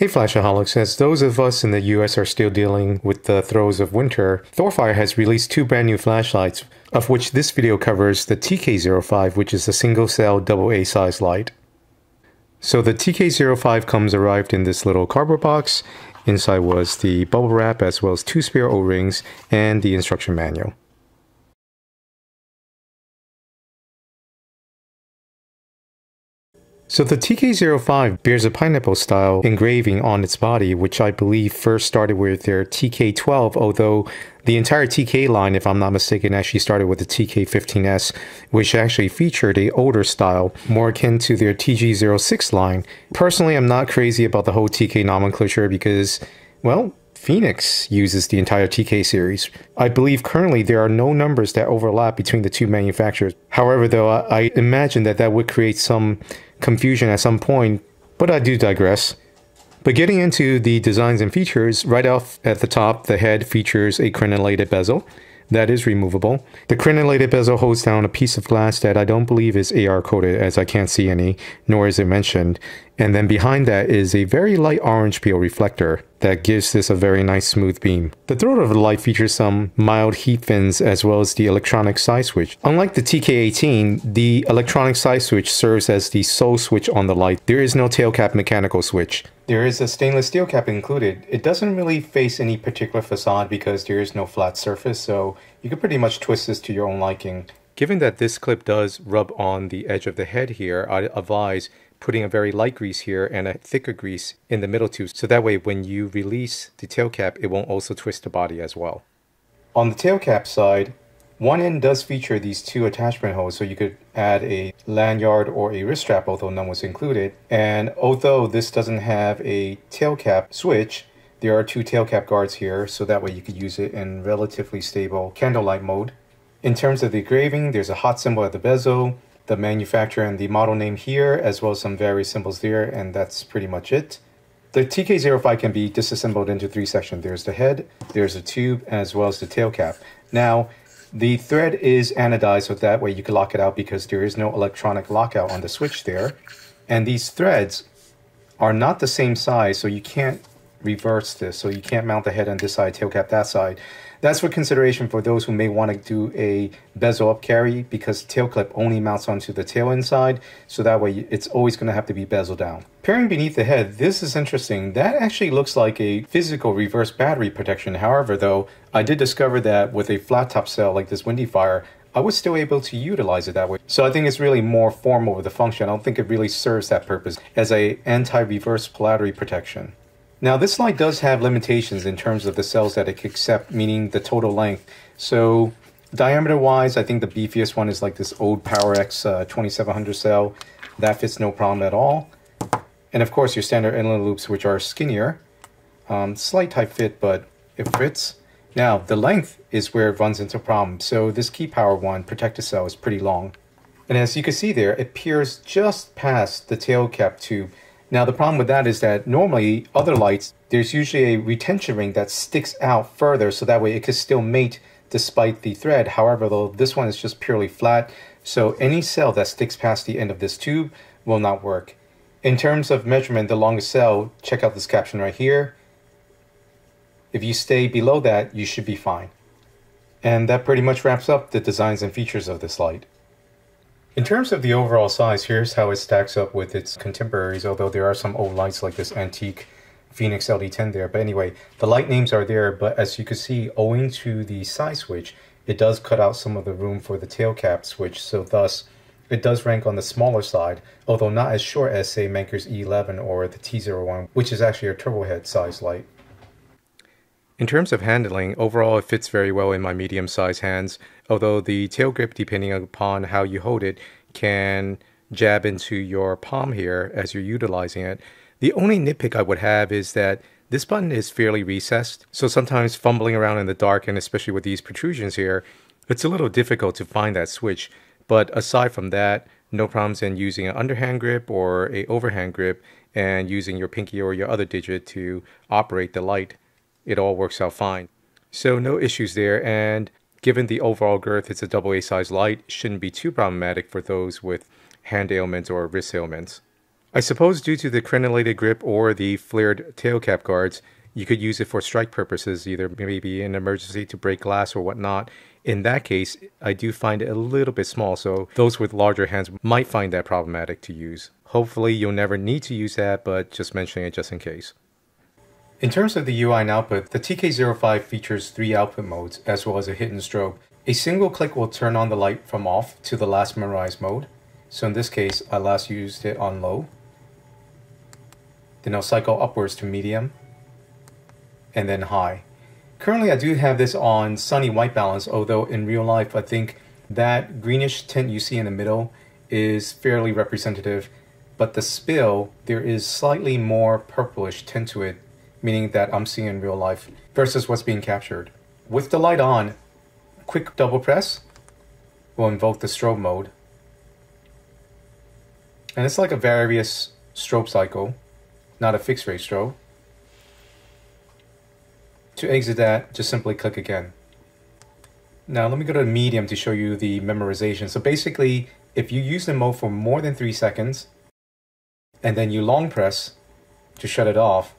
Hey Flashaholics, as those of us in the US are still dealing with the throes of winter, Thorfire has released two brand new flashlights, of which this video covers the TK05, which is a single cell AA size light. So the TK05 comes arrived in this little cardboard box. Inside was the bubble wrap as well as two spare O-rings and the instruction manual. So the TK05 bears a pineapple style engraving on its body, which I believe first started with their TK12, although the entire TK line, if I'm not mistaken, actually started with the TK15S, which actually featured a older style, more akin to their TG06 line. Personally, I'm not crazy about the whole TK nomenclature because, well, Fenix uses the entire TK series. I believe currently there are no numbers that overlap between the two manufacturers. However, though, I imagine that that would create some confusion at some point, but I do digress. But getting into the designs and features, right off at the top, the head features a crenellated bezel that is removable. The crenellated bezel holds down a piece of glass that I don't believe is AR coated as I can't see any, nor is it mentioned. And then behind that is a very light orange peel reflector that gives this a very nice smooth beam. The throat of the light features some mild heat fins as well as the electronic side switch. Unlike the TK18, the electronic side switch serves as the sole switch on the light. There is no tail cap mechanical switch. There is a stainless steel cap included. It doesn't really face any particular facade because there is no flat surface, so you can pretty much twist this to your own liking. Given that this clip does rub on the edge of the head here, I advise putting a very light grease here and a thicker grease in the middle tube so that way when you release the tail cap it won't also twist the body as well. On the tail cap side, one end does feature these two attachment holes so you could add a lanyard or a wrist strap although none was included. And although this doesn't have a tail cap switch, there are two tail cap guards here so that way you could use it in relatively stable candlelight mode. In terms of the engraving, there's a hot symbol at the bezel, the manufacturer and the model name here, as well as some various symbols there, and that's pretty much it. The TK05 can be disassembled into three sections. There's the head, there's a tube, as well as the tail cap. Now, the thread is anodized, so that way you can lock it out because there is no electronic lockout on the switch there. And these threads are not the same size, so you can't reverse this. So you can't mount the head on this side, tail cap that side. That's for consideration for those who may want to do a bezel up carry because tail clip only mounts onto the tail inside. So that way it's always going to have to be bezel down. Pairing beneath the head, this is interesting. That actually looks like a physical reverse battery protection. However, though, I did discover that with a flat top cell like this Windy Fire, I was still able to utilize it that way. So I think it's really more formal with the function. I don't think it really serves that purpose as a anti-reverse battery protection. Now this light does have limitations in terms of the cells that it can accept, meaning the total length. So diameter wise, I think the beefiest one is like this old Powerex uh, 2700 cell. That fits no problem at all. And of course your standard Eneloops, which are skinnier. Um, slight tight fit, but it fits. Now the length is where it runs into problem. So this KeepPower one protector cell is pretty long. And as you can see there, it peers just past the tail cap tube now, the problem with that is that normally other lights, there's usually a retention ring that sticks out further so that way it can still mate despite the thread. However, though, this one is just purely flat, so any cell that sticks past the end of this tube will not work. In terms of measurement, the longest cell, check out this caption right here. If you stay below that, you should be fine. And that pretty much wraps up the designs and features of this light. In terms of the overall size, here's how it stacks up with its contemporaries, although there are some old lights like this antique Fenix LD10 there. But anyway, the light names are there, but as you can see, owing to the size switch, it does cut out some of the room for the tail cap switch, so thus it does rank on the smaller side, although not as short as say Manker's E11 or the T01, which is actually a turbo head size light. In terms of handling, overall it fits very well in my medium-sized hands, although the tail grip, depending upon how you hold it, can jab into your palm here as you're utilizing it. The only nitpick I would have is that this button is fairly recessed, so sometimes fumbling around in the dark, and especially with these protrusions here, it's a little difficult to find that switch. But aside from that, no problems in using an underhand grip or a overhand grip and using your pinky or your other digit to operate the light it all works out fine. So no issues there, and given the overall girth, it's a AA size light, shouldn't be too problematic for those with hand ailments or wrist ailments. I suppose due to the crenellated grip or the flared tail cap guards, you could use it for strike purposes, either maybe in emergency to break glass or whatnot. In that case, I do find it a little bit small, so those with larger hands might find that problematic to use. Hopefully you'll never need to use that, but just mentioning it just in case. In terms of the UI and output, the TK05 features three output modes, as well as a hidden strobe. A single click will turn on the light from off to the last memorized mode. So in this case, I last used it on low. Then I'll cycle upwards to medium, and then high. Currently, I do have this on sunny white balance, although in real life, I think that greenish tint you see in the middle is fairly representative, but the spill, there is slightly more purplish tint to it, meaning that I'm seeing in real life versus what's being captured. With the light on, quick double press will invoke the strobe mode. And it's like a various strobe cycle, not a fixed rate strobe. To exit that, just simply click again. Now let me go to medium to show you the memorization. So basically, if you use the mode for more than three seconds, and then you long press to shut it off,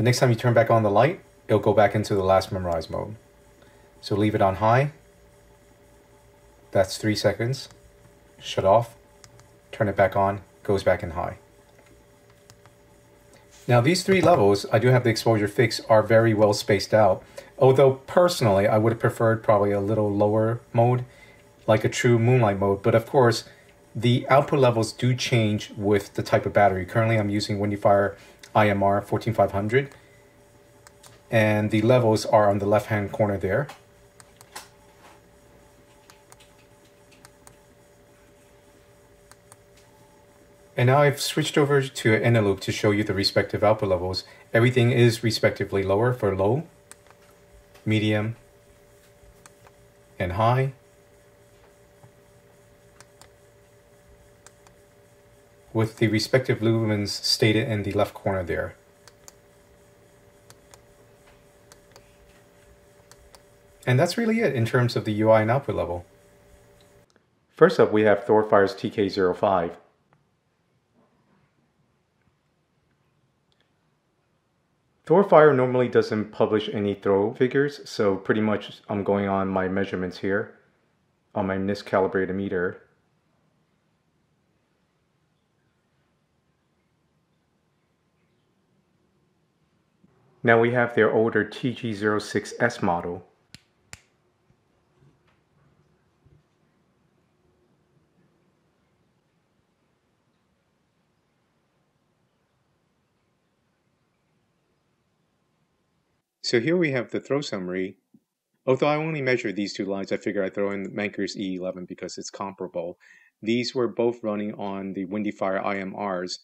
the next time you turn back on the light, it'll go back into the last memorize mode. So leave it on high. That's three seconds. Shut off. Turn it back on. Goes back in high. Now these three levels, I do have the exposure fixed, are very well spaced out. Although personally, I would have preferred probably a little lower mode, like a true moonlight mode. But of course, the output levels do change with the type of battery. Currently, I'm using WindyFire IMR 14500. And the levels are on the left-hand corner there. And now I've switched over to Eneloop to show you the respective output levels. Everything is respectively lower for low, medium, and high. With the respective lumens stated in the left corner there. And that's really it in terms of the UI and output level. First up, we have Thorfire's TK05. Thorfire normally doesn't publish any throw figures, so pretty much I'm going on my measurements here on my NIST calibrated meter. Now we have their older TG06S model. So here we have the throw summary. Although I only measured these two lines, I figure I'd throw in the Manker's E11 because it's comparable. These were both running on the WindyFire IMRs.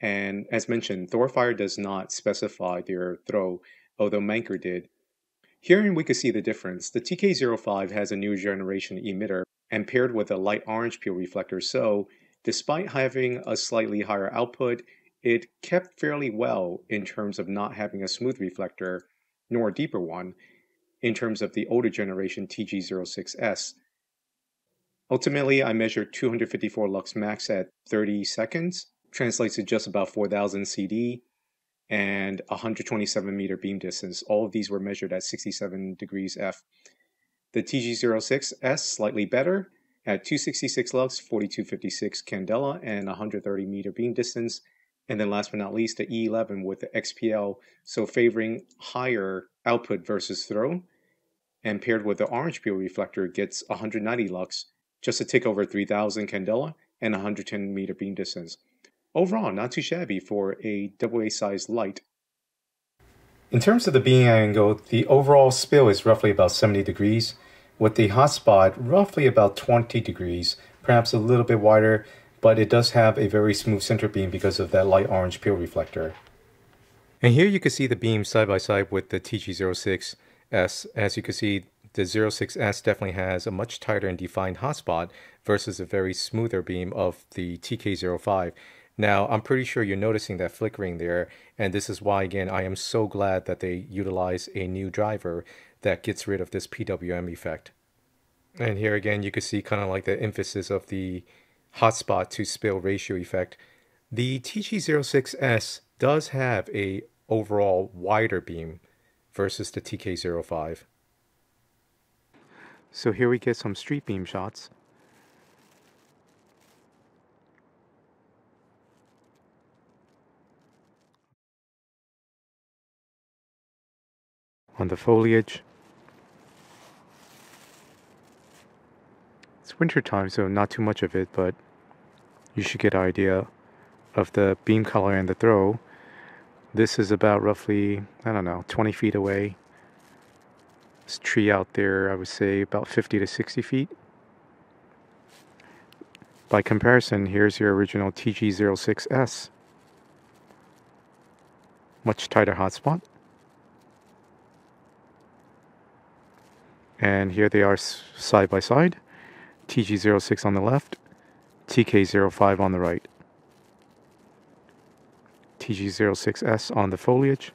And as mentioned, Thorfire does not specify their throw, although Manker did. Herein we can see the difference. The TK05 has a new generation emitter and paired with a light orange peel reflector, so despite having a slightly higher output, it kept fairly well in terms of not having a smooth reflector nor a deeper one in terms of the older generation TG06S. Ultimately, I measured 254 lux max at 30 seconds, translates to just about 4000 CD, and 127 meter beam distance. All of these were measured at 67 degrees F. The TG06S slightly better at 266 lux, 4256 candela, and 130 meter beam distance, and then last but not least, the E11 with the XPL, so favoring higher output versus throw, and paired with the orange peel reflector gets 190 lux, just a tick over 3000 candela, and 110 meter beam distance. Overall, not too shabby for a AA size light. In terms of the beam angle, the overall spill is roughly about 70 degrees, with the hotspot roughly about 20 degrees, perhaps a little bit wider but it does have a very smooth center beam because of that light orange peel reflector. And here you can see the beam side by side with the TG06S. As you can see, the 06S definitely has a much tighter and defined hotspot versus a very smoother beam of the TK05. Now, I'm pretty sure you're noticing that flickering there, and this is why, again, I am so glad that they utilize a new driver that gets rid of this PWM effect. And here again, you can see kind of like the emphasis of the hotspot to spill ratio effect. The TG06S does have a overall wider beam versus the TK05. So here we get some street beam shots. On the foliage. It's winter time, so not too much of it, but you should get an idea of the beam color and the throw. This is about roughly, I don't know, 20 feet away. This tree out there, I would say about 50 to 60 feet. By comparison, here's your original TG06S. Much tighter hotspot. And here they are side by side. TG06 on the left, TK05 on the right. TG06S on the foliage,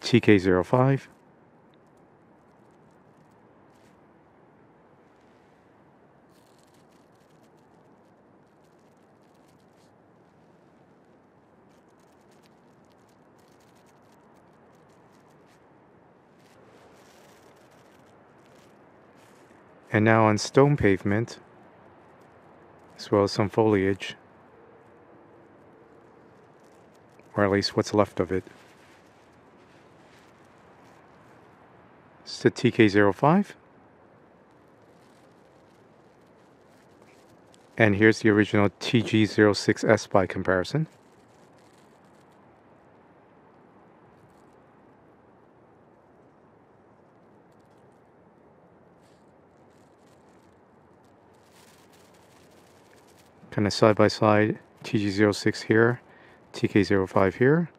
TK05, And now on stone pavement, as well as some foliage, or at least what's left of it. It's the TK05. And here's the original TG06S by comparison. Kind of side by side TG06 here, TK05 here,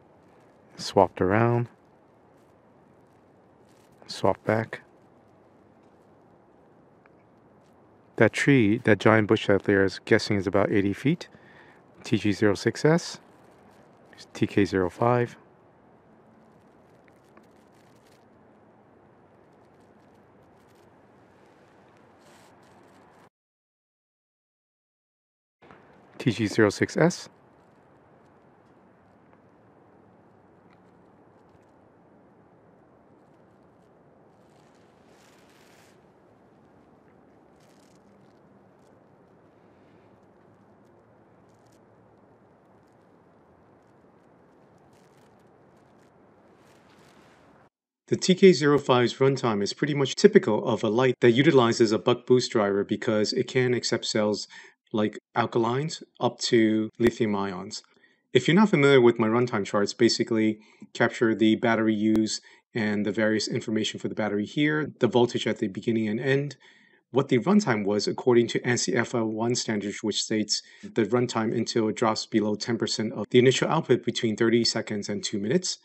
swapped around, swap back. That tree, that giant bush out there is guessing is about 80 feet. TG06S, TK05. TG06S. The TK05's runtime is pretty much typical of a light that utilizes a buck boost driver because it can accept cells like alkalines up to lithium ions. If you're not familiar with my runtime charts, basically capture the battery use and the various information for the battery here, the voltage at the beginning and end, what the runtime was according to ANSI FL1 standards, which states the runtime until it drops below 10% of the initial output between 30 seconds and 2 minutes,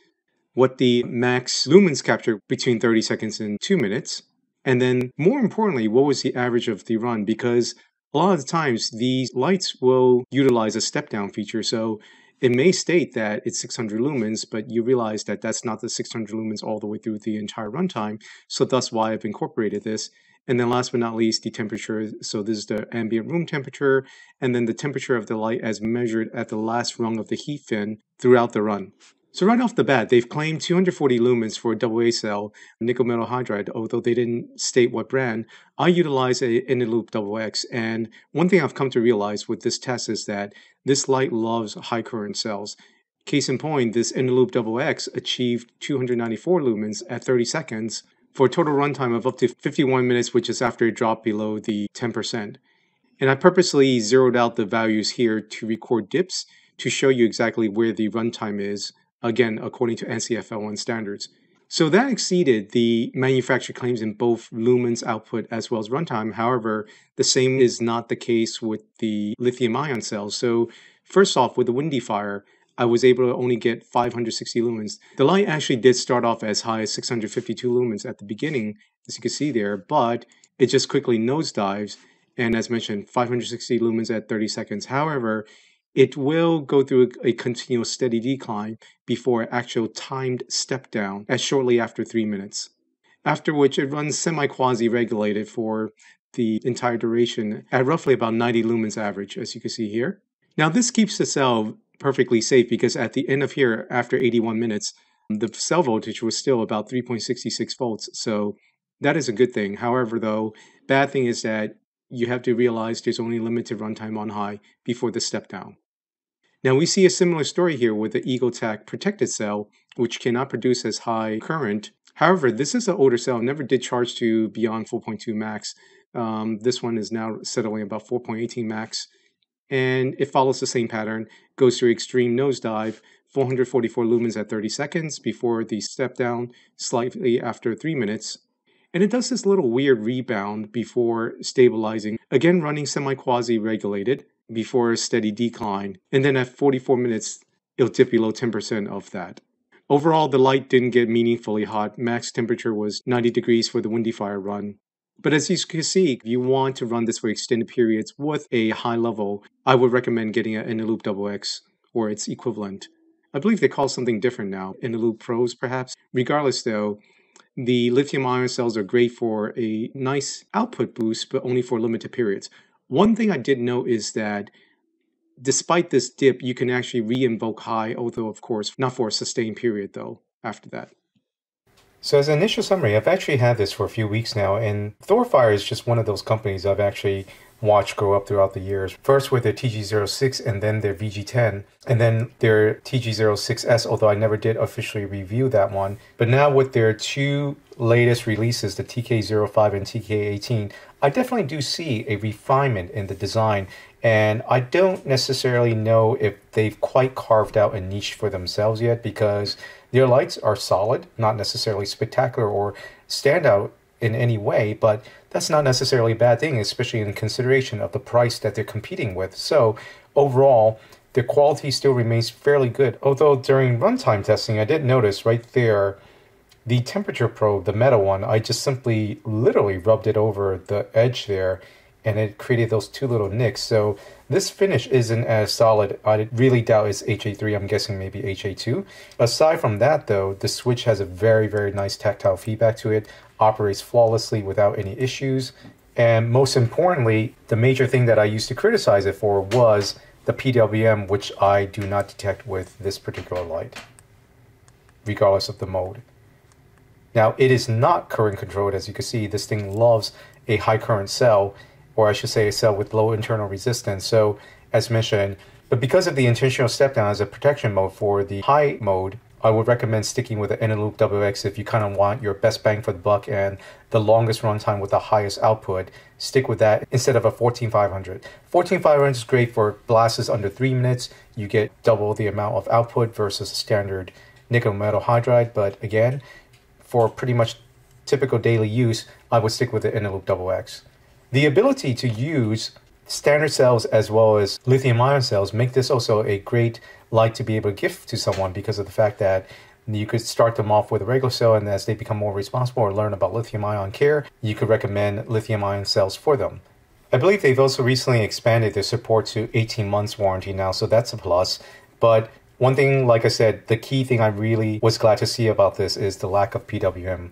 what the max lumens capture between 30 seconds and 2 minutes, and then more importantly, what was the average of the run? Because a lot of the times these lights will utilize a step down feature. So it may state that it's 600 lumens, but you realize that that's not the 600 lumens all the way through the entire runtime. So that's why I've incorporated this. And then last but not least, the temperature. So this is the ambient room temperature, and then the temperature of the light as measured at the last rung of the heat fin throughout the run. So right off the bat, they've claimed 240 lumens for a AA cell nickel metal hydride, although they didn't state what brand. I utilize a Eneloop XX, and one thing I've come to realize with this test is that this light loves high current cells. Case in point, this Eneloop XX achieved 294 lumens at 30 seconds for a total runtime of up to 51 minutes, which is after it dropped below the 10%. And I purposely zeroed out the values here to record dips to show you exactly where the runtime is again, according to ANSI FL1 standards. So that exceeded the manufacturer claims in both lumens output as well as runtime. However, the same is not the case with the lithium ion cells. So first off, with the Windy Fire, I was able to only get 560 lumens. The light actually did start off as high as 652 lumens at the beginning, as you can see there, but it just quickly nosedives. And as mentioned, 560 lumens at 30 seconds. However, it will go through a, continuous steady decline before an actual timed step down at shortly after three minutes. After which it runs semi-quasi regulated for the entire duration at roughly about 90 lumens average, as you can see here. Now, this keeps the cell perfectly safe because at the end of here, after 81 minutes, the cell voltage was still about 3.66 volts. So that is a good thing. However, though, bad thing is that you have to realize there's only limited runtime on high before the step down. Now we see a similar story here with the EagleTac protected cell, which cannot produce as high current. However, this is an older cell, never did charge to beyond 4.2 max. Um, this one is now settling about 4.18 max. And it follows the same pattern, goes through extreme nosedive, 444 lumens at 30 seconds before the step down slightly after 3 minutes. And it does this little weird rebound before stabilizing, again running semi-quasi regulated before a steady decline. And then at 44 minutes, it'll dip below 10% of that. Overall, the light didn't get meaningfully hot. Max temperature was 90 degrees for the Windy Fire run. But as you can see, if you want to run this for extended periods with a high level, I would recommend getting an Eneloop XX or its equivalent. I believe they call something different now, Eneloop Pros perhaps. Regardless though, the lithium ion cells are great for a nice output boost, but only for limited periods. One thing I did note is that despite this dip, you can actually re-invoke high, although of course not for a sustained period though after that. So as an initial summary, I've actually had this for a few weeks now, and Thorfire is just one of those companies I've actually watched grow up throughout the years. First with their TG06 and then their VG10, and then their TG06S, although I never did officially review that one. But now with their two latest releases, the TK05 and TK18, I definitely do see a refinement in the design. And I don't necessarily know if they've quite carved out a niche for themselves yet because their lights are solid, not necessarily spectacular or stand out in any way, but that's not necessarily a bad thing, especially in consideration of the price that they're competing with. So overall, the quality still remains fairly good. Although during runtime testing, I did notice right there, the temperature probe, the meta one, I just simply literally rubbed it over the edge there and it created those two little nicks. So this finish isn't as solid. I really doubt it's HA3. I'm guessing maybe HA2. Aside from that, though, the Switch has a very, very nice tactile feedback to it, operates flawlessly without any issues. And most importantly, the major thing that I used to criticize it for was the PWM, which I do not detect with this particular light, regardless of the mode. Now, it is not current controlled. As you can see, this thing loves a high current cell or I should say a cell with low internal resistance. So as mentioned, but because of the intentional step down as a protection mode for the high mode, I would recommend sticking with the Eneloop XX if you kind of want your best bang for the buck and the longest runtime with the highest output. Stick with that instead of a 14500. 14500 is great for blasts under three minutes. You get double the amount of output versus a standard nickel metal hydride. But again, for pretty much typical daily use, I would stick with the Eneloop XX. The ability to use standard cells as well as lithium ion cells make this also a great light to be able to give to someone because of the fact that you could start them off with a regular cell and as they become more responsible or learn about lithium ion care, you could recommend lithium ion cells for them. I believe they've also recently expanded their support to 18 months warranty now, so that's a plus. But one thing, like I said, the key thing I really was glad to see about this is the lack of PWM.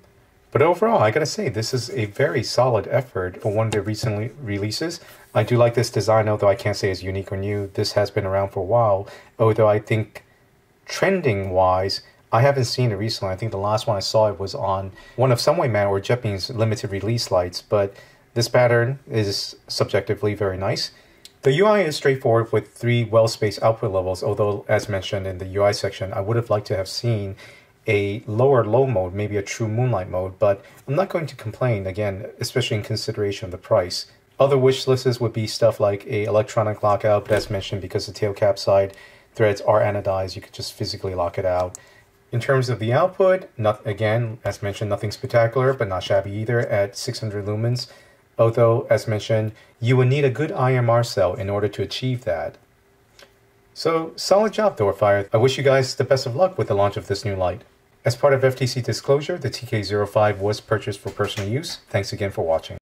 But overall, I gotta say, this is a very solid effort for one of the recent releases. I do like this design, although I can't say it's unique or new. This has been around for a while, although I think trending wise, I haven't seen it recently. I think the last one I saw it was on one of Sunwayman or JetBeam's limited release lights, but this pattern is subjectively very nice. The UI is straightforward with three well-spaced output levels, although as mentioned in the UI section, I would have liked to have seen a lower low mode, maybe a true moonlight mode, but I'm not going to complain again, especially in consideration of the price. Other wish lists would be stuff like a electronic lockout, but as mentioned, because the tail cap side threads are anodized, you could just physically lock it out. In terms of the output, not, again, as mentioned, nothing spectacular, but not shabby either at 600 lumens. Although, as mentioned, you would need a good IMR cell in order to achieve that. So, solid job, Thorfire. I wish you guys the best of luck with the launch of this new light. As part of FTC disclosure, the TK05 was purchased for personal use. Thanks again for watching.